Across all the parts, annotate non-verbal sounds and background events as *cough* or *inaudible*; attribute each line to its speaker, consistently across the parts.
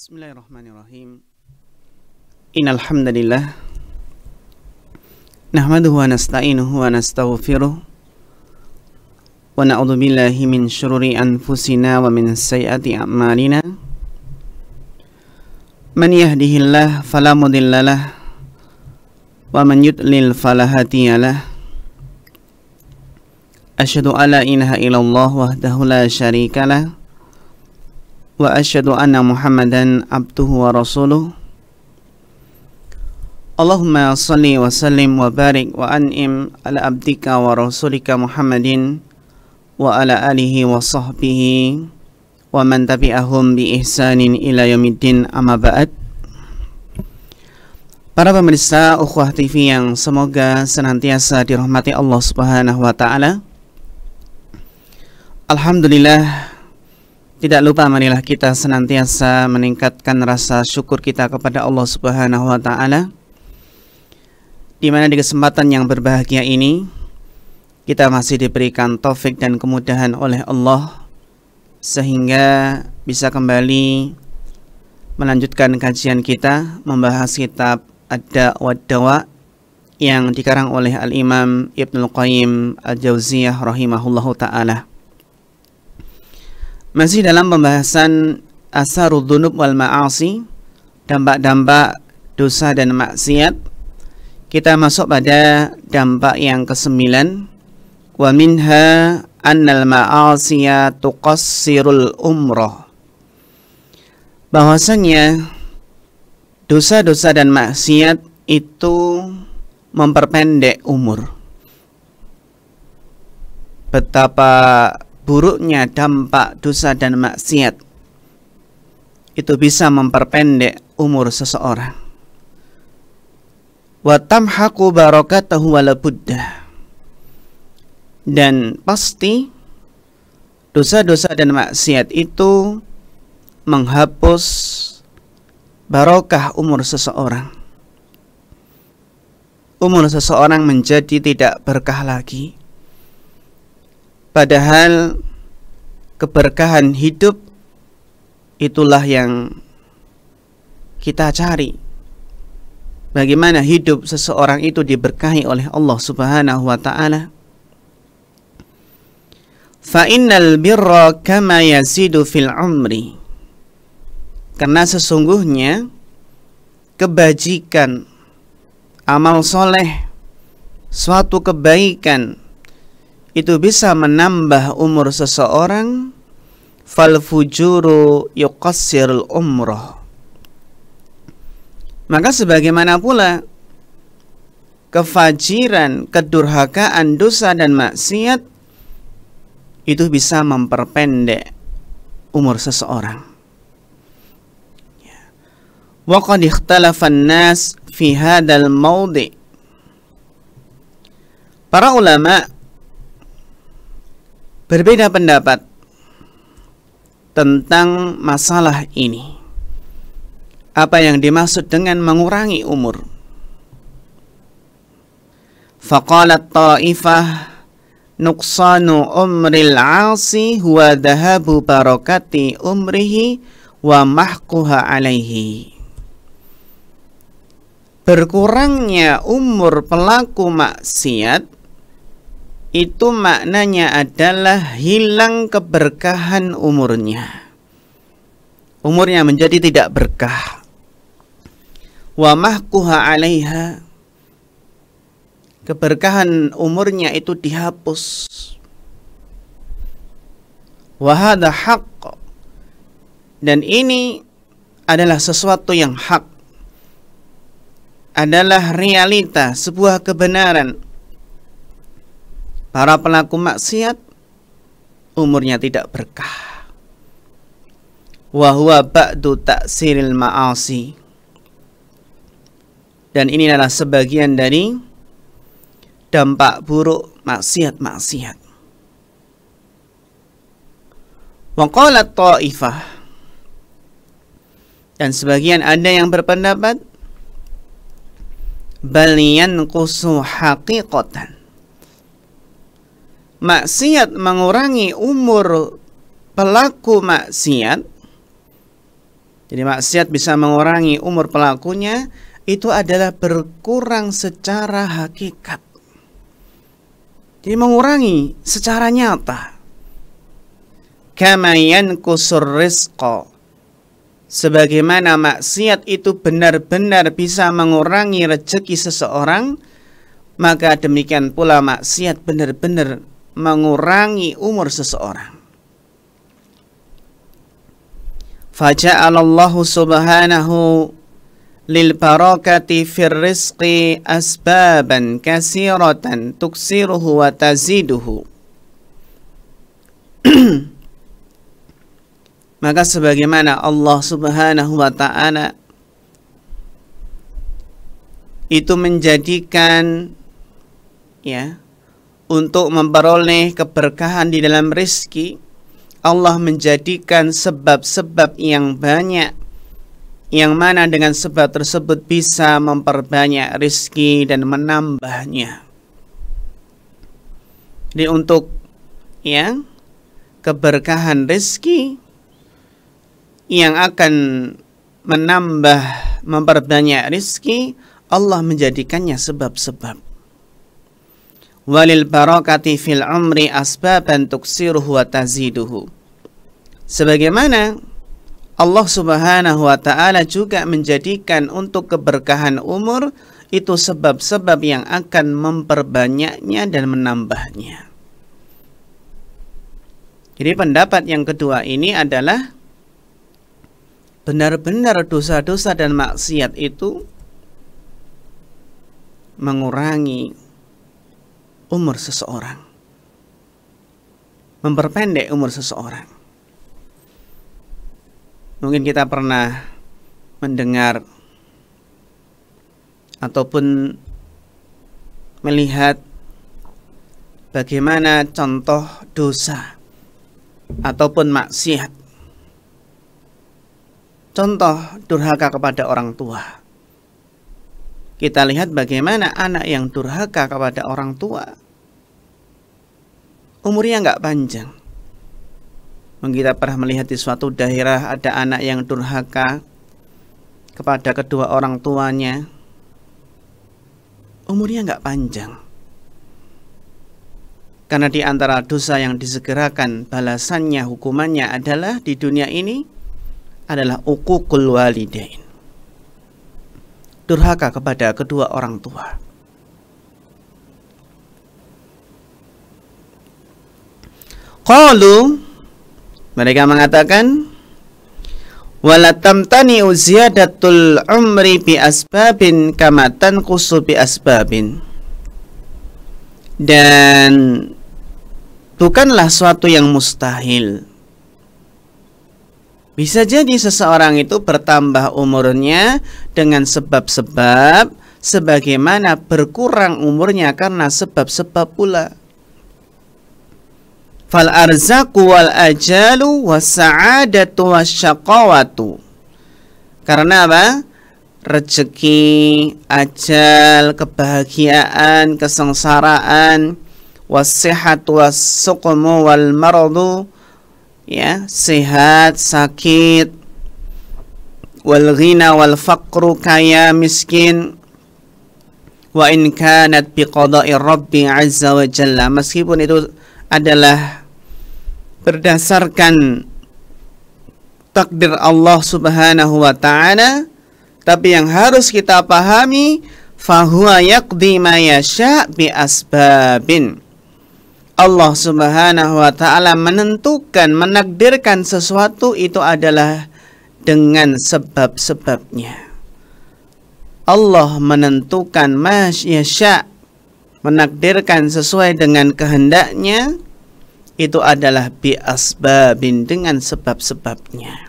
Speaker 1: Bismillahirrahmanirrahim. Innal hamdalillah nahmaduhu wa nasta'inuhu wa nastaghfiruh wa na'udzu billahi min syururi anfusina wa min sayyiati a'malina. Man yahdihillah fala mudhillalah wa man yudlil fala hadiyalah. Asyhadu an la ilaha illallah wahdahu la syarikalah wa asyhadu anna Muhammadan abduhu wa rasuluh. Allahumma salli wa sallim wa barik wa an'im ala abdika wa rasulika Muhammadin wa ala alihi wa sahbihi wa man tabi'ahum bi ihsanin ila yaumiddin amma ba'd. Para pemirsa Ukhuwah TV yang semoga senantiasa dirahmati Allah Subhanahu wa taala. Alhamdulillah tidak lupa marilah kita senantiasa meningkatkan rasa syukur kita kepada Allah Subhanahu wa taala. Di mana di kesempatan yang berbahagia ini kita masih diberikan taufik dan kemudahan oleh Allah sehingga bisa kembali melanjutkan kajian kita membahas kitab Wadawa yang dikarang oleh Al-Imam Ibnu Qayyim Al-Jauziyah rahimahullahu taala. Masih dalam pembahasan asarul dunub wal ma'asi Dampak-dampak dosa dan maksiat. Kita masuk pada dampak yang kesembilan. Wa minha annal ma'asiya tuqassirul umrah. Bahwasanya Dosa-dosa dan maksiat itu memperpendek umur. Betapa buruknya dampak dosa dan maksiat itu bisa memperpendek umur seseorang. Wa tamhaqu barakatahu buddah. Dan pasti dosa-dosa dan maksiat itu menghapus barokah umur seseorang. Umur seseorang menjadi tidak berkah lagi Padahal keberkahan hidup itulah yang kita cari. Bagaimana hidup seseorang itu diberkahi oleh Allah Subhanahu wa taala. Fa innal birra kama yasidu fil umri. Karena sesungguhnya kebajikan amal soleh suatu kebaikan itu bisa menambah umur seseorang fal fujuru yuqassirul umrah maka sebagaimana pula kefajiran, kedurhakaan, dosa dan maksiat itu bisa memperpendek umur seseorang. Ya. Wa qad nas fi mawdi. Para ulama berbeda pendapat tentang masalah ini. Apa yang dimaksud dengan mengurangi umur? Faqalat ta'ifah nuqsanu umril 'asi huwa dhahabu barakati umrihi wa mahquha alaihi. Berkurangnya umur pelaku maksiat itu maknanya adalah hilang keberkahan umurnya. Umurnya menjadi tidak berkah. Wa mahkuha 'alaiha keberkahan umurnya itu dihapus. Wa hadha haqq. Dan ini adalah sesuatu yang hak. Adalah realita, sebuah kebenaran para pelaku maksiat umurnya tidak berkah. Wahwa ba'du taksiril ma'asi. Dan ini adalah sebagian dari dampak buruk maksiat-maksiat. Waqalat ta'ifah dan sebagian ada yang berpendapat balian kusu haqiqatan maksiat mengurangi umur pelaku maksiat Jadi maksiat bisa mengurangi umur pelakunya itu adalah berkurang secara hakikat. Jadi mengurangi secara nyata. Kama yankusur rizqa. Sebagaimana maksiat itu benar-benar bisa mengurangi rezeki seseorang, maka demikian pula maksiat benar-benar mengurangi umur seseorang. Faja'alallahu subhanahu lil barakati fir rizqi asbaban kasiratan tuksiruhu wa taziduhu. *clears throat* Maka sebagaimana Allah Subhanahu wa taala itu menjadikan ya untuk memperoleh keberkahan di dalam rizki Allah menjadikan sebab-sebab yang banyak yang mana dengan sebab tersebut bisa memperbanyak rizki dan menambahnya. Jadi untuk ya keberkahan rizki yang akan menambah memperbanyak rizki Allah menjadikannya sebab-sebab walil barakati fil umri asbaban tuksiruhu wa taziduhu. Sebagaimana Allah Subhanahu wa taala juga menjadikan untuk keberkahan umur itu sebab-sebab yang akan memperbanyaknya dan menambahnya. Jadi pendapat yang kedua ini adalah benar-benar dosa-dosa dan maksiat itu mengurangi umur seseorang. Memperpendek umur seseorang. Mungkin kita pernah mendengar ataupun melihat bagaimana contoh dosa ataupun maksiat. Contoh durhaka kepada orang tua kita lihat bagaimana anak yang durhaka kepada orang tua umurnya nggak panjang. Kita pernah melihat di suatu daerah ada anak yang durhaka kepada kedua orang tuanya. Umurnya nggak panjang. Karena di antara dosa yang disegerakan balasannya hukumannya adalah di dunia ini adalah ukukul walidain durhaka kepada kedua orang tua. Qalu mereka mengatakan wala tamtani uziyadatul umri bi asbabin kama tanqusu bi asbabin dan bukanlah suatu yang mustahil bisa jadi seseorang itu bertambah umurnya dengan sebab-sebab sebagaimana berkurang umurnya karena sebab-sebab pula. Fal arzaku wal ajalu was-sa'adatu wasyaqawatu. Karena apa? Rezeki, ajal, kebahagiaan, kesengsaraan, was-sihhatu was-suqmu wal maradu ya sehat sakit wal ghina wal faqru kaya miskin wa in kanat bi qada'i rabbi azza wa jalla meskipun itu adalah berdasarkan takdir Allah Subhanahu wa taala tapi yang harus kita pahami fahuwa yaqdi ma yasha bi asbabin Allah Subhanahu wa taala menentukan menakdirkan sesuatu itu adalah dengan sebab-sebabnya. Allah menentukan masyasya menakdirkan sesuai dengan kehendaknya itu adalah bi asbabin dengan sebab-sebabnya.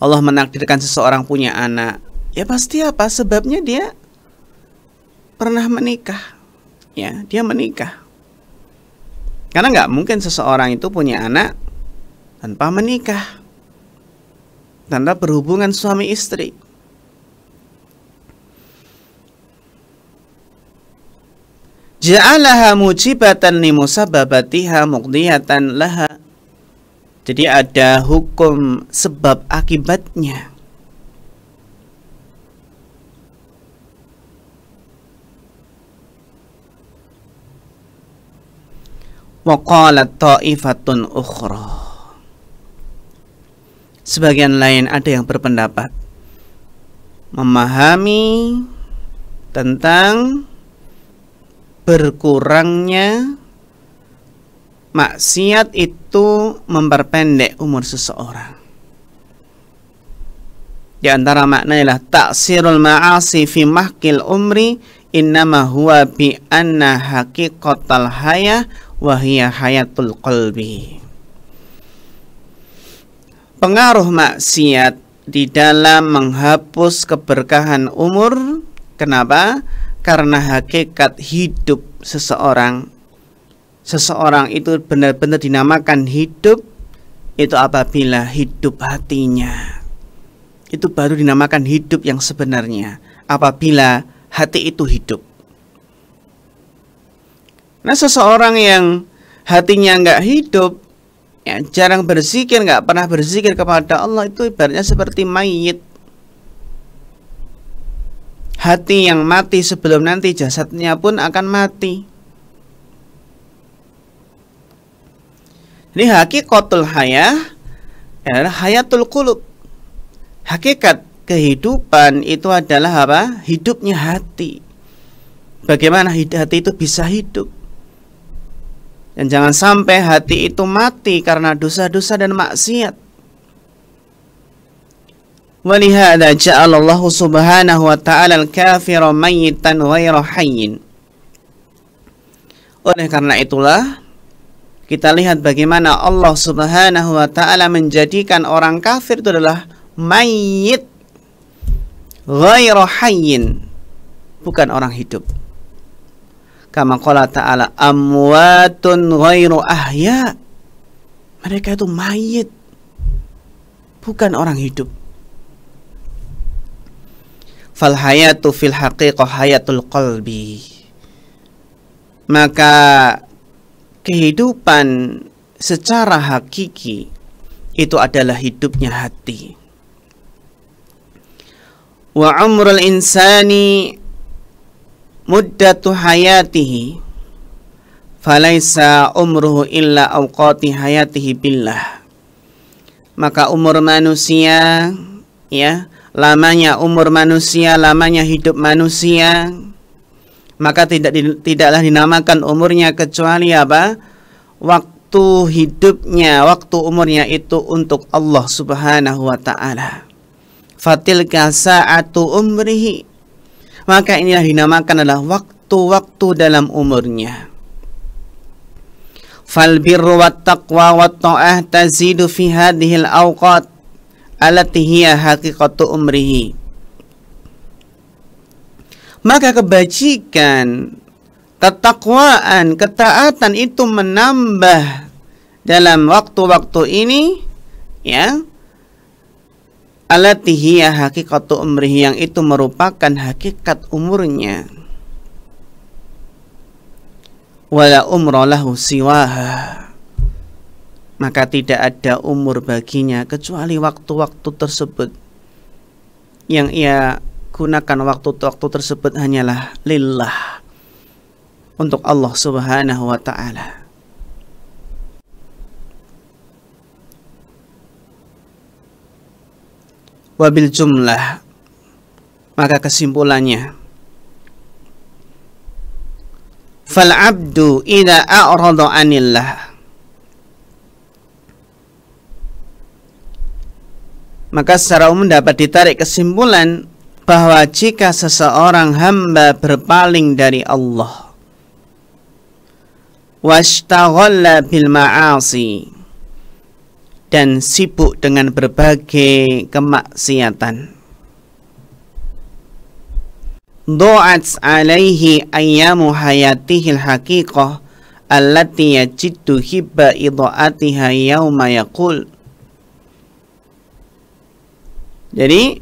Speaker 1: Allah menakdirkan seseorang punya anak. Ya pasti apa? Sebabnya dia pernah menikah ya dia menikah karena nggak mungkin seseorang itu punya anak tanpa menikah tanpa berhubungan suami istri ja'alaha mujibatan li musababatiha muqdiyatan laha Jadi ada hukum sebab akibatnya. Waqalat ta'ifatun ukhra. Sebagian lain ada yang berpendapat memahami tentang berkurangnya maksiat itu memperpendek umur seseorang. Di antara maknanya taksirul ma'asi fi mahkil umri innama huwa bi anna haqiqatal haya wa hiya hayatul qalbi. Pengaruh maksiat di dalam menghapus keberkahan umur. Kenapa? Karena hakikat hidup seseorang seseorang itu benar-benar dinamakan hidup itu apabila hidup hatinya. Itu baru dinamakan hidup yang sebenarnya apabila hati itu hidup. Nah seseorang yang hatinya nggak hidup ya jarang berzikir nggak pernah berzikir kepada Allah itu ibaratnya seperti mayit hati yang mati sebelum nanti jasadnya pun akan mati Ini hakikatul hayah adalah hayatul qulub. Hakikat kehidupan itu adalah apa? Hidupnya hati. Bagaimana hati itu bisa hidup? Dan jangan sampai hati itu mati karena dosa-dosa dan maksiat. Walihada ja'alallahu subhanahu wa ta'ala al-kafira mayyitan ghayra hayyin. Oleh karena itulah kita lihat bagaimana Allah Subhanahu wa taala menjadikan orang kafir itu adalah mayit ghairu hayyin bukan orang hidup. Kama qala ta'ala amwatun ghairu ahya. Mereka itu mayit bukan orang hidup. Fal hayatu fil haqiqah hayatul qalbi. Maka kehidupan secara hakiki itu adalah hidupnya hati. Wa umrul insani muddatu hayatihi falaisa umruhu illa awqati hayatihi billah. Maka umur manusia ya, lamanya umur manusia, lamanya hidup manusia maka tidak tidaklah dinamakan umurnya kecuali apa? Waktu hidupnya, waktu umurnya itu untuk Allah Subhanahu wa taala. Fatilka sa'atu umrihi. Maka inilah dinamakan adalah waktu-waktu dalam umurnya. Fal birru wat taqwa wat ta'ah tazidu fi hadhihi al-awqat allati hiya haqiqatu umrihi. Maka kebajikan, ketakwaan, ketaatan itu menambah dalam waktu-waktu ini ya. Alatihiyah hakikatu umrih yang itu merupakan hakikat umurnya. Wala umra lahu siwaha maka tidak ada umur baginya kecuali waktu-waktu tersebut. Yang ia gunakan waktu-waktu tersebut hanyalah lillah. Untuk Allah Subhanahu wa taala. Wabil jumlah. Maka kesimpulannya. Fal abdu idza a'rada anillah maka secara umum dapat ditarik kesimpulan bahwa jika seseorang hamba berpaling dari Allah washtaghala bil ma'asi dan sibuk dengan berbagai kemaksiatan. Do'at alaihi ayyamu hayatihi haqiqah allati yajiddu hibba idha'atiha yawma yaqul Jadi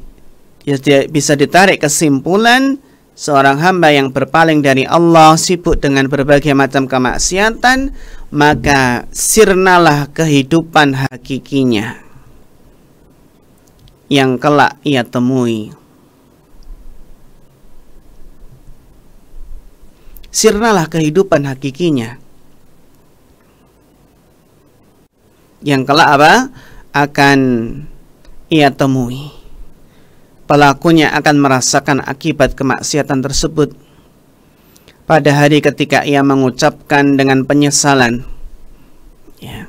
Speaker 1: ya bisa ditarik kesimpulan seorang hamba yang berpaling dari Allah sibuk dengan berbagai macam kemaksiatan maka sirnalah kehidupan hakikinya. Yang kelak ia temui. Sirnalah kehidupan hakikinya. Yang kelak apa? Akan ia temui. Pelakunya akan merasakan akibat kemaksiatan tersebut. Pada hari ketika ia mengucapkan dengan penyesalan ya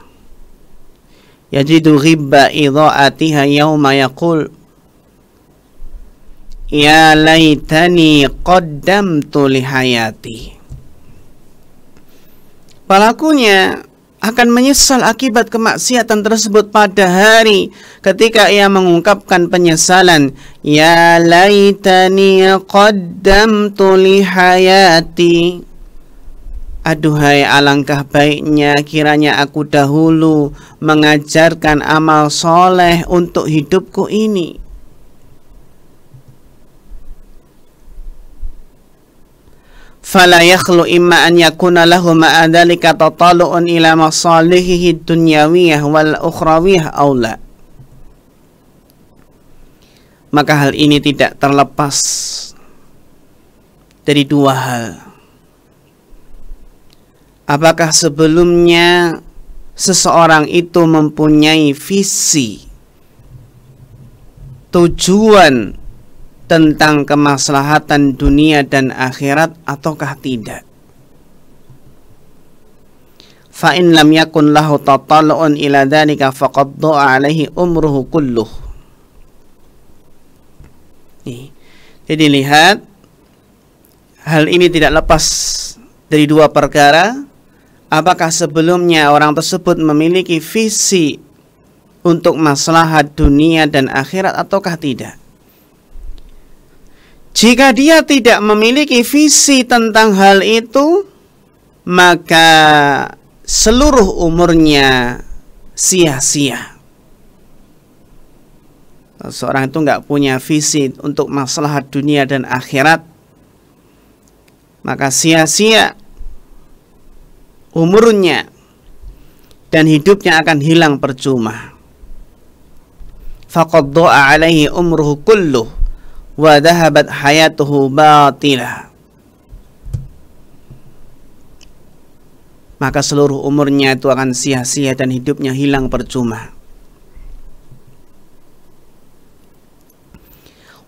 Speaker 1: yajidu ghibba idha'atiha yawma yaqul ya laitani qaddamtu li hayati pelakunya akan menyesal akibat kemaksiatan tersebut pada hari ketika ia mengungkapkan penyesalan. Ya laitani qaddamtu li hayati. Aduhai alangkah baiknya kiranya aku dahulu mengajarkan amal soleh untuk hidupku ini fala yakhlu imma an yakuna lahu ma'a tatalu'un ila masalihihi dunyawiyah wal ukhrawiyah aw maka hal ini tidak terlepas dari dua hal. Apakah sebelumnya seseorang itu mempunyai visi tujuan tentang kemaslahatan dunia dan akhirat ataukah tidak? Fa in lam yakun lahu tatallu'un ila dhalika faqad dha'a alaihi umruhu kulluh. Jadi lihat hal ini tidak lepas dari dua perkara. Apakah sebelumnya orang tersebut memiliki visi untuk maslahat dunia dan akhirat ataukah tidak jika dia tidak memiliki visi tentang hal itu, maka seluruh umurnya sia-sia. Seorang itu nggak punya visi untuk masalah dunia dan akhirat, maka sia-sia umurnya dan hidupnya akan hilang percuma. Faqad alaihi umruhu kulluh wa dhahabat hayatuhu batilah. Maka seluruh umurnya itu akan sia-sia dan hidupnya hilang percuma.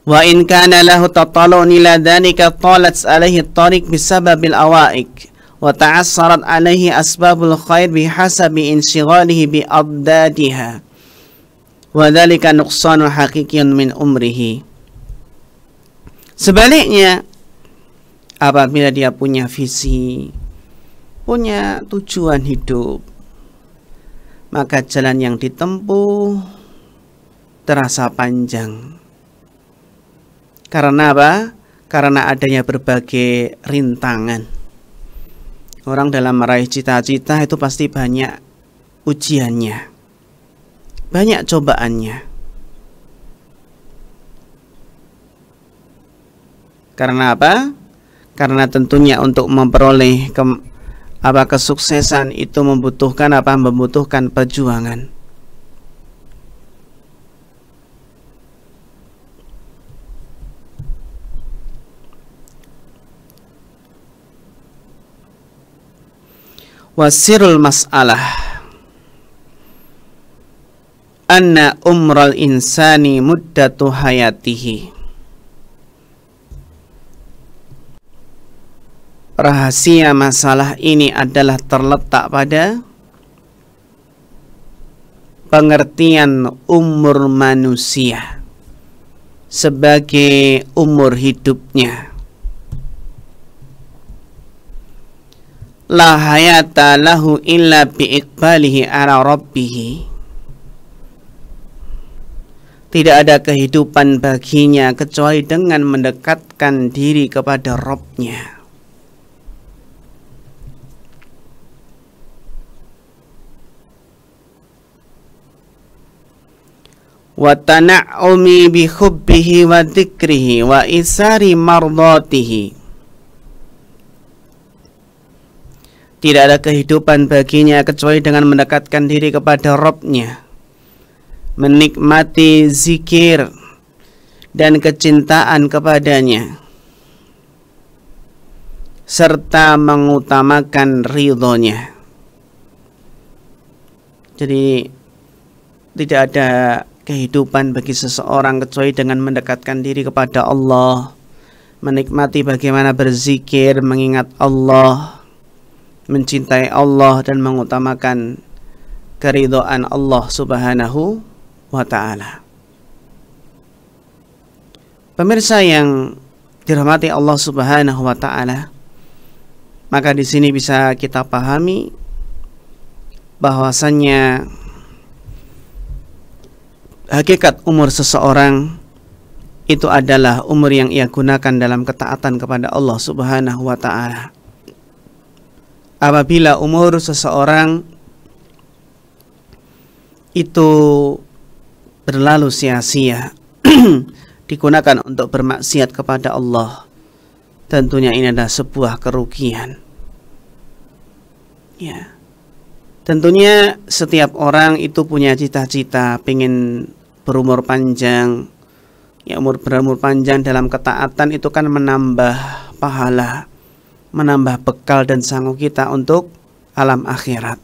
Speaker 1: Wa in kana lahu tatalun ila dhalika talat alaihi tariq bisababil awaik wa ta'assarat alaihi asbabul khair bihasabi inshighalihi bi abdadiha wa dhalika nuqsanu haqiqiyun min umrihi Sebaliknya, apabila dia punya visi, punya tujuan hidup, maka jalan yang ditempuh terasa panjang. Karena apa? Karena adanya berbagai rintangan. Orang dalam meraih cita-cita itu pasti banyak ujiannya, banyak cobaannya. Karena apa? Karena tentunya untuk memperoleh ke, apa kesuksesan itu membutuhkan apa? Membutuhkan perjuangan. Wasirul mas'alah anna umral insani muddatu hayatihi rahasia masalah ini adalah terletak pada pengertian umur manusia sebagai umur hidupnya. La hayata lahu illa ala rabbih. Tidak ada kehidupan baginya kecuali dengan mendekatkan diri kepada Robnya. Wa tana'umi bi hubbihi wa dzikrihi wa isari mardatihi. Tidak ada kehidupan baginya kecuali dengan mendekatkan diri kepada Robnya Menikmati zikir dan kecintaan kepadanya Serta mengutamakan ridhonya. Jadi tidak ada kehidupan bagi seseorang kecuali dengan mendekatkan diri kepada Allah Menikmati bagaimana berzikir, mengingat Allah mencintai Allah dan mengutamakan keridhaan Allah Subhanahu wa taala. Pemirsa yang dirahmati Allah Subhanahu wa taala, maka di sini bisa kita pahami bahwasannya hakikat umur seseorang itu adalah umur yang ia gunakan dalam ketaatan kepada Allah Subhanahu wa taala. Apabila umur seseorang itu berlalu sia-sia *clears throat* digunakan untuk bermaksiat kepada Allah tentunya ini adalah sebuah kerugian. Ya. Tentunya setiap orang itu punya cita-cita pengen berumur panjang ya umur berumur panjang dalam ketaatan itu kan menambah pahala menambah bekal dan sanggup kita untuk alam akhirat.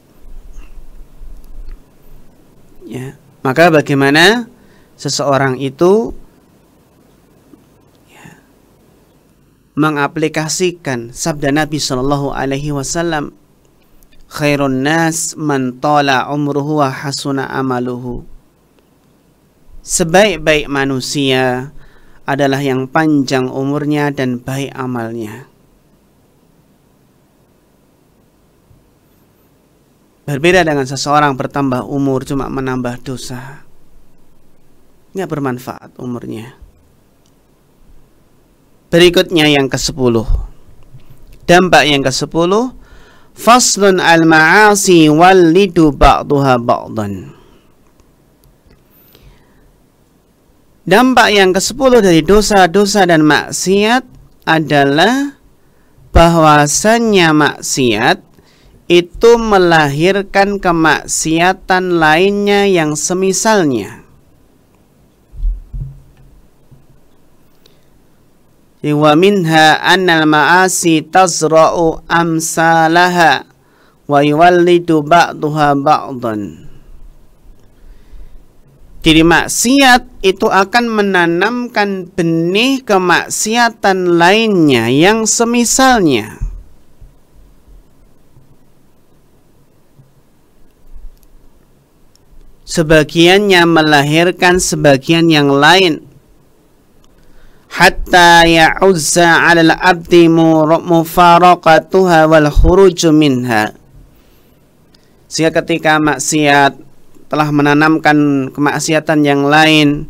Speaker 1: Ya, maka bagaimana seseorang itu ya, mengaplikasikan sabda Nabi Shallallahu Alaihi Wasallam, khairun nas man tola umruhu wa hasuna amaluhu. Sebaik-baik manusia adalah yang panjang umurnya dan baik amalnya. Berbeda dengan seseorang bertambah umur cuma menambah dosa. Nggak bermanfaat umurnya. Berikutnya yang ke-10. Dampak yang ke-10, faslun al-ma'asi walidu ba'duha ba'dan. Dampak yang ke-10 dari dosa-dosa dan maksiat adalah bahwasannya maksiat itu melahirkan kemaksiatan lainnya yang semisalnya. Wa minha annal ma'asi tazra'u amsalaha wa yuwallidu ba'duha ba'dan. Jadi maksiat itu akan menanamkan benih kemaksiatan lainnya yang semisalnya. sebagiannya melahirkan sebagian yang lain hatta ya'uzza 'ala al-'abdi mufaraqatuha wal khuruj minha sehingga ketika maksiat telah menanamkan kemaksiatan yang lain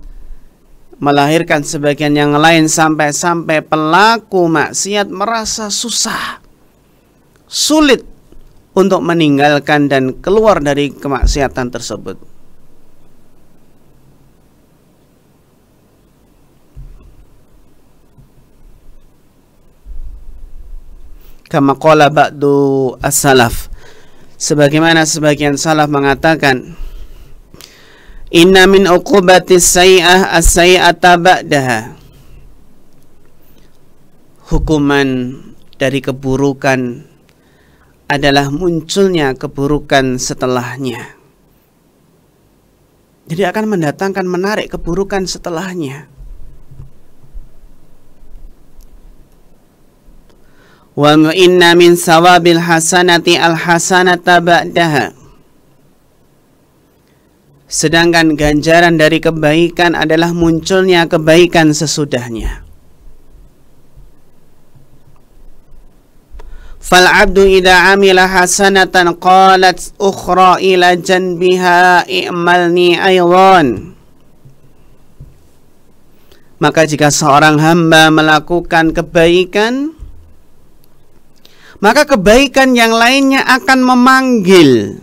Speaker 1: melahirkan sebagian yang lain sampai-sampai pelaku maksiat merasa susah sulit untuk meninggalkan dan keluar dari kemaksiatan tersebut. Kama qala ba'du as-salaf sebagaimana sebagian salaf mengatakan inna min uqubati sayi'ah as-sayi'ata ba'daha. Hukuman dari keburukan adalah munculnya keburukan setelahnya. Jadi akan mendatangkan menarik keburukan setelahnya. Wa inna min sawabil hasanati al hasanata ba'daha sedangkan ganjaran dari kebaikan adalah munculnya kebaikan sesudahnya. Fal abdu amila hasanatan qalat ukhra ila janbiha i'malni aydan maka jika seorang hamba melakukan kebaikan maka kebaikan yang lainnya akan memanggil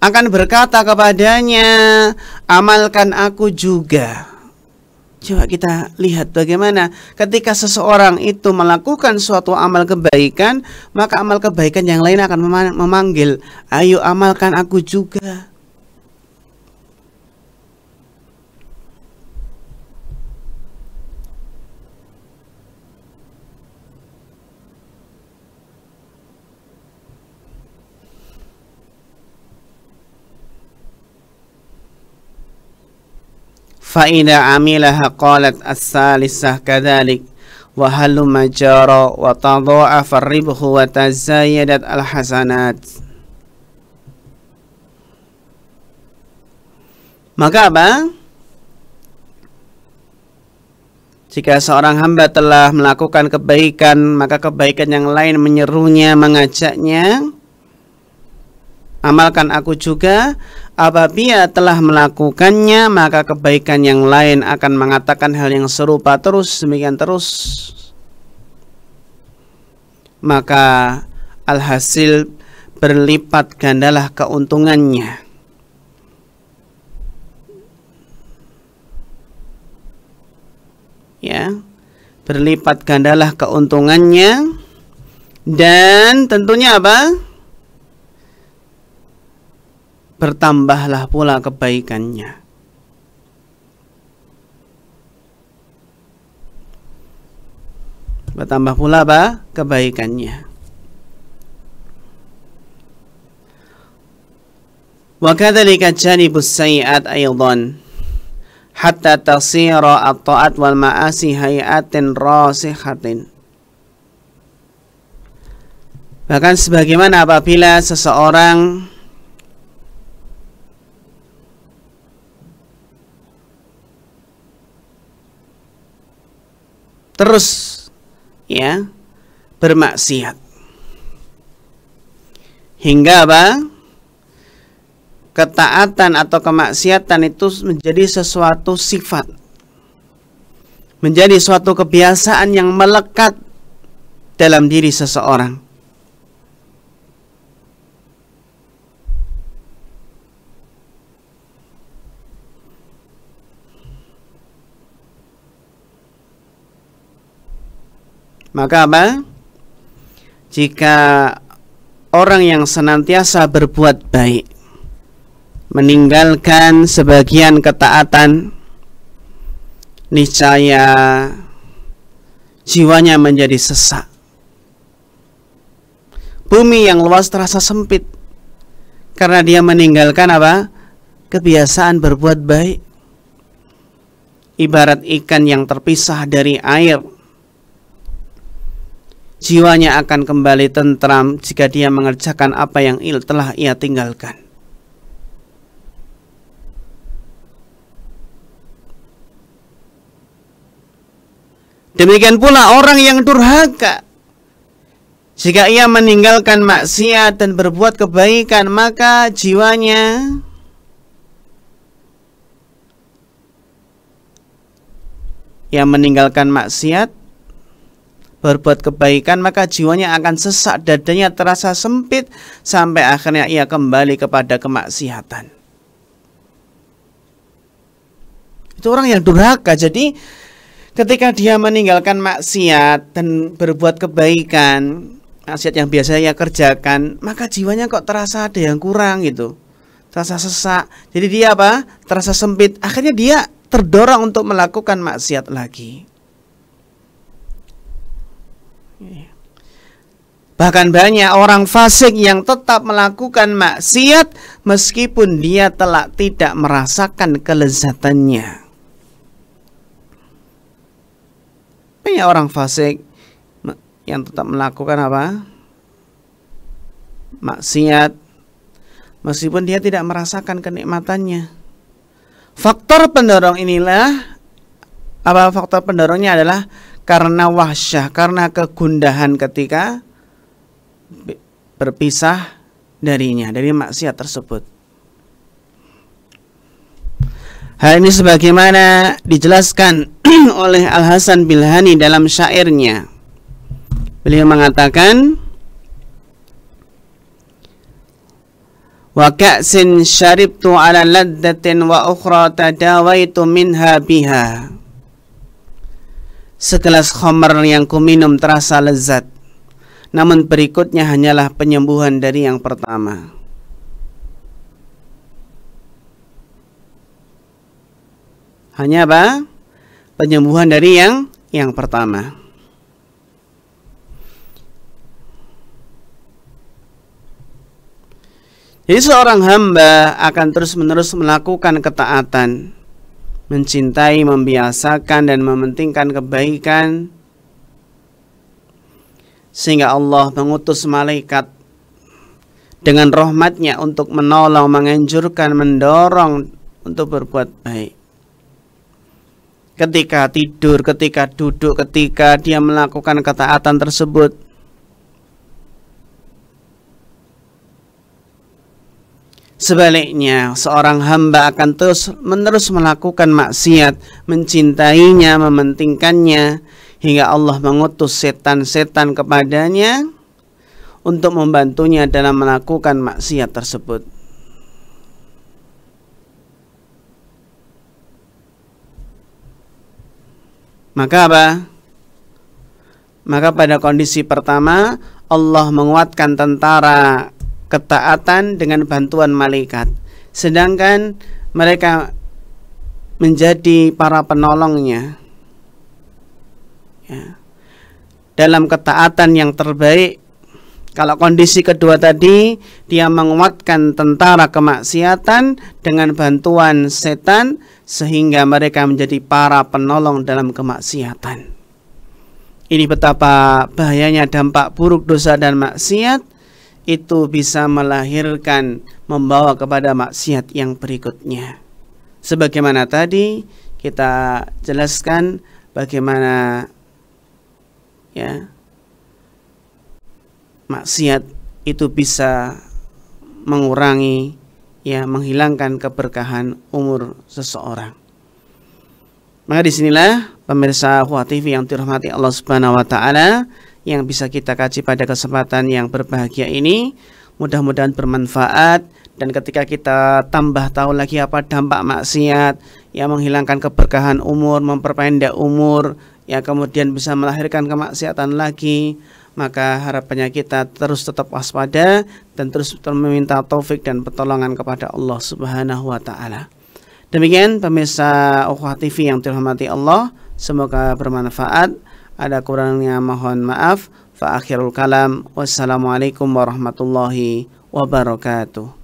Speaker 1: akan berkata kepadanya, "Amalkan aku juga." Coba kita lihat bagaimana ketika seseorang itu melakukan suatu amal kebaikan, maka amal kebaikan yang lain akan memanggil, "Ayo amalkan aku juga." Fa'ida amilaha qalat as-salisah kadhalik wa halumma jara wa tadha'afa. Maka apa? Jika seorang hamba telah melakukan kebaikan, maka kebaikan yang lain menyerunya, mengajaknya, amalkan aku juga apabila telah melakukannya maka kebaikan yang lain akan mengatakan hal yang serupa terus demikian terus. Maka alhasil berlipat gandalah keuntungannya. Ya berlipat gandalah keuntungannya. Dan tentunya apa bertambahlah pula kebaikannya. Bertambah pula apa? Kebaikannya. Wa kadzalika janibus sayiat aydan hatta tasira at-ta'at wal ma'asi hayatin rasihatin. Bahkan sebagaimana apabila seseorang terus ya bermaksiat. Hingga apa? Ketaatan atau kemaksiatan itu menjadi sesuatu sifat. Menjadi suatu kebiasaan yang melekat dalam diri seseorang Maka apa? Jika orang yang senantiasa berbuat baik meninggalkan sebagian ketaatan niscaya jiwanya menjadi sesak. Bumi yang luas terasa sempit karena dia meninggalkan apa? kebiasaan berbuat baik. Ibarat ikan yang terpisah dari air jiwanya akan kembali tentram jika dia mengerjakan apa yang il telah ia tinggalkan. Demikian pula orang yang durhaka. Jika ia meninggalkan maksiat dan berbuat kebaikan, maka jiwanya yang meninggalkan maksiat berbuat kebaikan maka jiwanya akan sesak dadanya terasa sempit sampai akhirnya ia kembali kepada kemaksiatan. Itu orang yang durhaka. Jadi ketika dia meninggalkan maksiat dan berbuat kebaikan maksiat yang biasa ia kerjakan maka jiwanya kok terasa ada yang kurang gitu. Terasa sesak. Jadi dia apa? Terasa sempit. Akhirnya dia terdorong untuk melakukan maksiat lagi Bahkan banyak orang fasik yang tetap melakukan maksiat meskipun dia telah tidak merasakan kelezatannya. Banyak orang fasik yang tetap melakukan apa? Maksiat meskipun dia tidak merasakan kenikmatannya. Faktor pendorong inilah apa faktor pendorongnya adalah karena wahsyah, karena kegundahan ketika berpisah darinya dari maksiat tersebut. Hal ini sebagaimana dijelaskan *clears throat* oleh Al Hasan Bilhani dalam syairnya. Beliau mengatakan, wa ka'sin syaribtu ala laddatin wa ukhra tadawaitu minha biha segelas khamar yang kuminum terasa lezat. Namun berikutnya hanyalah penyembuhan dari yang pertama. Hanya apa? Penyembuhan dari yang yang pertama. Jadi seorang hamba akan terus-menerus melakukan ketaatan, mencintai, membiasakan dan mementingkan kebaikan sehingga Allah mengutus malaikat dengan rahmatnya untuk menolong, menganjurkan, mendorong untuk berbuat baik. Ketika tidur, ketika duduk, ketika dia melakukan ketaatan tersebut, Sebaliknya, seorang hamba akan terus menerus melakukan maksiat, mencintainya, mementingkannya, hingga Allah mengutus setan-setan kepadanya untuk membantunya dalam melakukan maksiat tersebut. Maka apa? Maka pada kondisi pertama Allah menguatkan tentara ketaatan dengan bantuan malaikat. Sedangkan mereka menjadi para penolongnya. Ya. Dalam ketaatan yang terbaik kalau kondisi kedua tadi dia menguatkan tentara kemaksiatan dengan bantuan setan sehingga mereka menjadi para penolong dalam kemaksiatan. Ini betapa bahayanya dampak buruk dosa dan maksiat itu bisa melahirkan membawa kepada maksiat yang berikutnya. Sebagaimana tadi kita jelaskan bagaimana ya maksiat itu bisa mengurangi ya menghilangkan keberkahan umur seseorang. Maka di sinilah pemirsa Huwa TV yang dirahmati Allah Subhanahu wa taala yang bisa kita kaji pada kesempatan yang berbahagia ini. Mudah-mudahan bermanfaat dan ketika kita tambah tahu lagi apa dampak maksiat yang menghilangkan keberkahan umur, memperpendek umur, ya kemudian bisa melahirkan kemaksiatan lagi, maka harapannya kita terus tetap waspada dan terus meminta taufik dan pertolongan kepada Allah Subhanahu wa taala. Demikian pemirsa Ukhuwah TV yang dirahmati Allah, semoga bermanfaat. Ada kurangnya mohon maaf. Fa akhirul kalam. Wassalamualaikum warahmatullahi wabarakatuh.